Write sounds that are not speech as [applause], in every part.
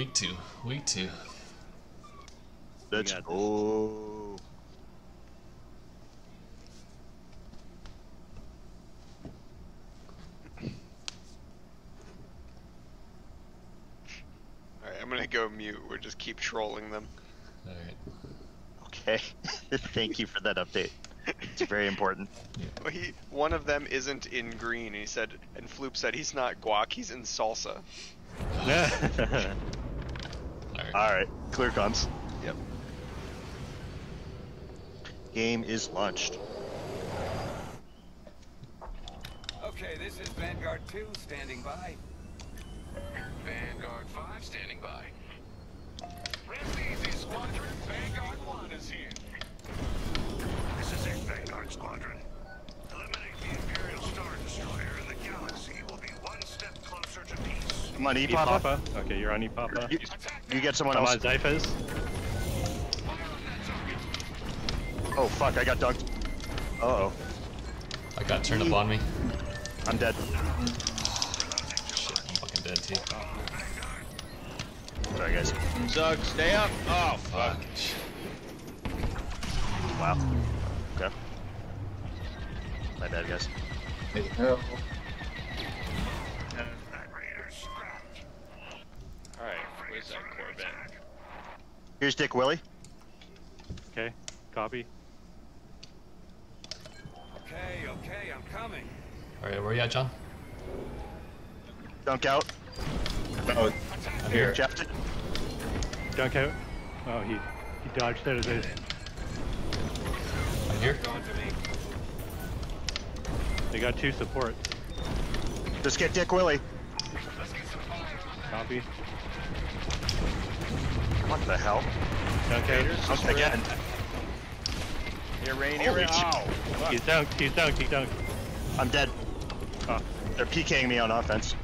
Week two. Week two. Let's go. Alright, I'm gonna go mute. We'll just keep trolling them. Alright. Okay. [laughs] Thank you for that update. It's very important. Well, he one of them isn't in green. And he said, and Floop said he's not guac. He's in salsa. [laughs] Alright. All right, clear comms. Yep. Game is launched. Okay, this is Vanguard 2 standing by. Vanguard 5 standing by. Rest easy, Squadron. Vanguard 1 is here. This is it, Vanguard Squadron. Peace. Come on, E Epapa? Papa. Okay, you're on Epapa. You, you get someone I'm else. on Zyphus. Fire on that. Oh fuck, I got dunked. Uh oh, I got turned up on me. I'm dead. Shit, I'm fucking dead too. Sorry guys. Zug, stay up. Oh, fuck. Fuck. Wow. Okay. My bad, guys. That Here's Dick Willie. Okay, copy. Okay, okay, I'm coming. Alright, where are you at, John? Dunk out. Oh, I'm here. Jeff. Dunk out. Oh, he he dodged out of this. I'm here. Going to me. They got two supports. Just get Dick Willie. Copy. What the hell? Dunk out. Dunk again. Here, Rain, Holy here, shit. oh, fuck. He's dunked. He's dunked. He's dunked. I'm dead. Oh, They're PKing me on offense.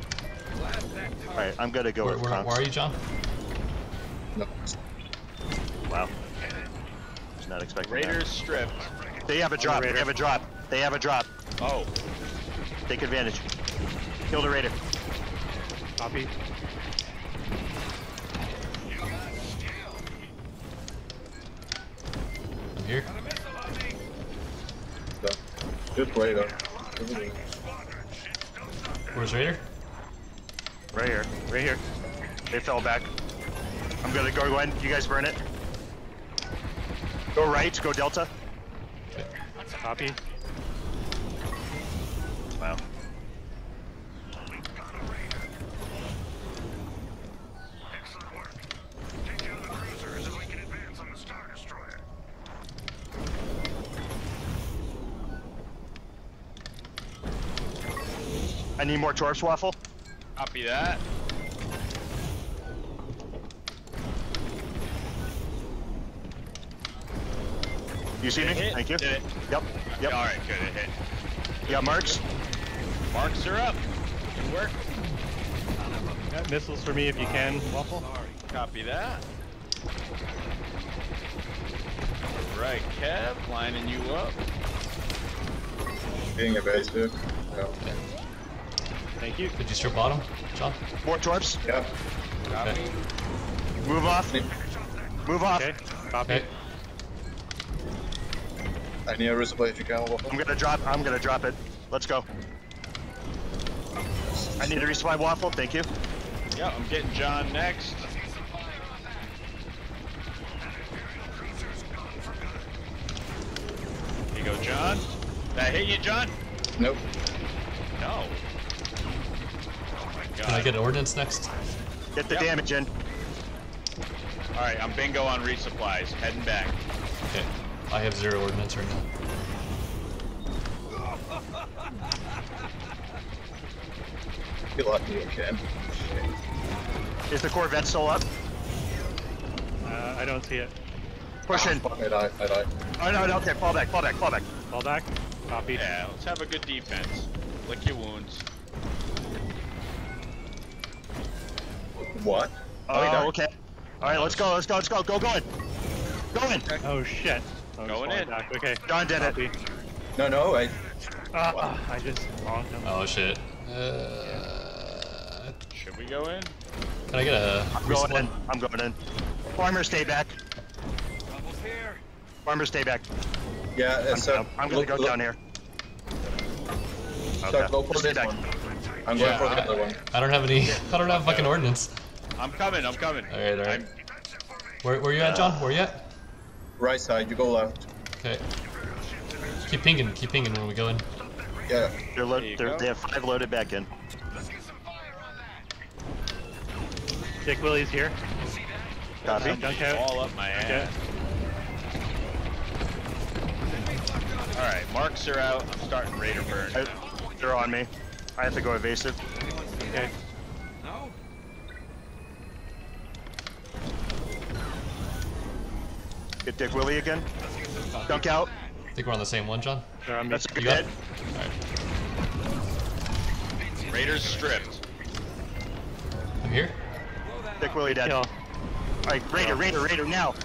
Blast that target. Alright, I'm gonna go Where, with where, where are you, John? no. Wow. Was not expecting Raiders stripped. They have a drop. They have a drop. They have a drop. Oh, Take advantage. Kill the Raider. copy. Here. Got a missile on me. So, Just wait up. Where's Raider? Right here. Right here. They fell back. I'm gonna go Gwen. You guys burn it. Go right. Go Delta. Copy. I need more Torps waffle. copy that. You see me? Hit? Thank you. Did it? Yep. Yep. Alright, good, it hit. You got marks? Marks are up. Good work. Got missiles for me if you can. Waffle. Copy that. Right, Kev, lining you up. Being evasive. No. Thank you. Did you strip bottom, John? More Torps. Yeah. Copy. Move off. Move off. Okay. Copy. Okay. I need a resupply if you can. I'm gonna drop. I'm gonna drop it. Let's go. I need a resupply waffle. Thank you. Yeah, I'm getting John next. Here you go, John. That hit you, John? Nope. No. My god. Can I get ordnance next? Get the Yep. damage in. Alright, I'm bingo on resupplies. Heading back. Okay. I have zero ordnance right now. Get lucky you. Is the Corvette still up? Uh, I don't see it. Push in. Fuck, I die. I die. Oh no, no, okay. Fall back. Fall back. Fall back. Fall back. Copy. Yeah, let's have a good defense. Lick your wounds. What? Oh, he okay. All right, let's go. Let's go. Let's go. Go, go in. Go in. Oh shit. I'm Going in. Back. Okay. John did it. No, no. I. Ah, ah, I just bonked him. Oh shit. Uh, Should we go in? Can I get a I'm going resupply? in. I'm going in. Farmer, stay back. Troubles here. Farmer, stay back. Yeah, I'm, it's uh, I'm gonna look- go look- down here. So go for Stay this back. one. I'm going Yeah, for the I- other one. I don't have any. [laughs] I don't have fucking ordnance. I'm coming. I'm coming. All right, all right. I'm, Where, where you at, John? Where you at? Right side, you go left. Okay. Keep pinging. Keep pinging when we go in. Yeah, They're lo- There you they're, go. they have five loaded back in. Let's get some fire on that. Dick Willie's here. Copy. Dunk out. all up my Okay. All right, marks are out. I'm starting Raider burn. I- they're on me. I have to go evasive. Okay. Get Dick Willie again. Dunk out. I think we're on the same one, John. They're on me. That's a good You hit. it? Alright. Raiders stripped. I'm here. Dick. Willie dead. Kill. Alright, Raider, Raider, Raider now.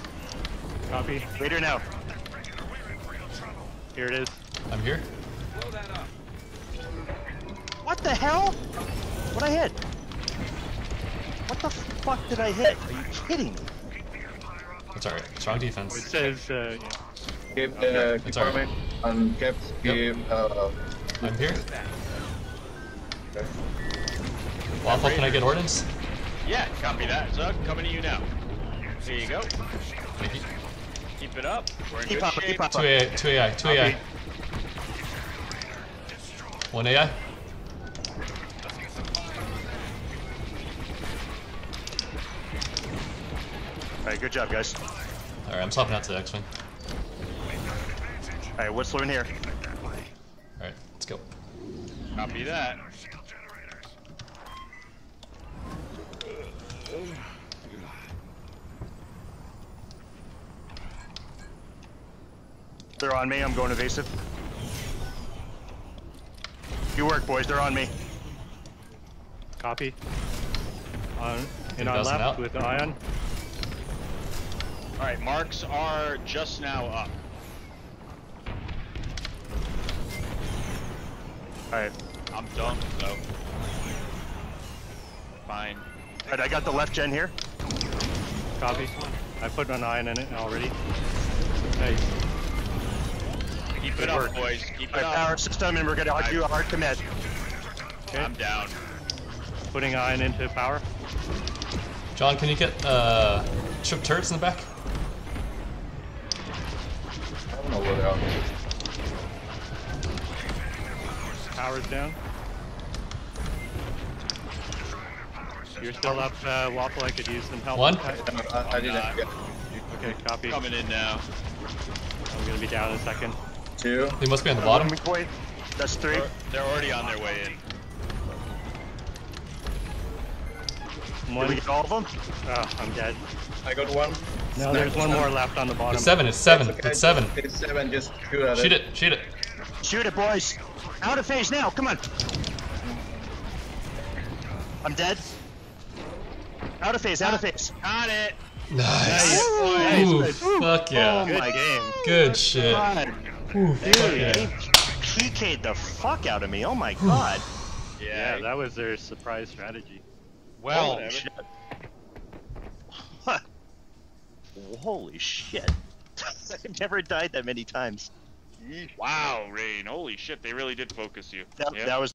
Copy. Raider now. Here it is. I'm here. Blow that up. What the hell? What I hit? What the fuck did I hit? Are you kidding me? It's alright. Strong defense. It says, uh, yeah. keep, uh, It's keep alright. farming. And keep, keep, uh, I'm here. okay. Waffle, can I get ordnance? Yeah, copy that. Zug, coming to you now. There you go. Thank you. Keep it up. We're in Keep good up, shape. keep up. Two AI. Two AI. Two AI. One AI. Alright, good job, guys. Alright, I'm swapping out to the X-Wing. Alright, Whistler in here. Alright, let's go. Copy that. They're on me. I'm going evasive. You work, boys. They're on me. Copy. On, Two and on dozen left out. with Ion. All right, marks are just now up. Alright. I'm done, so. Fine. Alright, I got the left gen here. Copy. I put an Ion in it already. Nice. Keep Good it up, boys. Keep it Alright, up. power system, and we're gonna do a hard commit. I'm down. Putting Ion into power. John, can you get uh, trip turrets in the back? I don't know where they are. Power's down. You're still up, uh, Waffle. I could use some help. One. Okay, I, I didn't not. get Okay, copy. Coming in now. I'm gonna be down in a second. two. They must be on the bottom. That's three. They're, they're already on their way in. Did we get all of them? Oh, I'm dead. I got one. No, there's one more left on the bottom. It's seven. It's seven. okay. It's seven. It's seven, just shoot at Shoot it. Shoot it. Shoot it, boys. Out of phase now. Come on. I'm dead. Out of phase. Out of phase. Got it. Nice. Nice. Ooh, Nice. fuck yeah. Oh Good my game. Good shit. God. Ooh, fuck Dude, yeah. he PK'd the fuck out of me. Oh my god. Yeah, Yeah. that was their surprise strategy. Well, Holy shit. [laughs] Holy shit. [laughs] I've never died that many times. wow, Rain. Holy shit, they really did focus you. That, Yeah. that was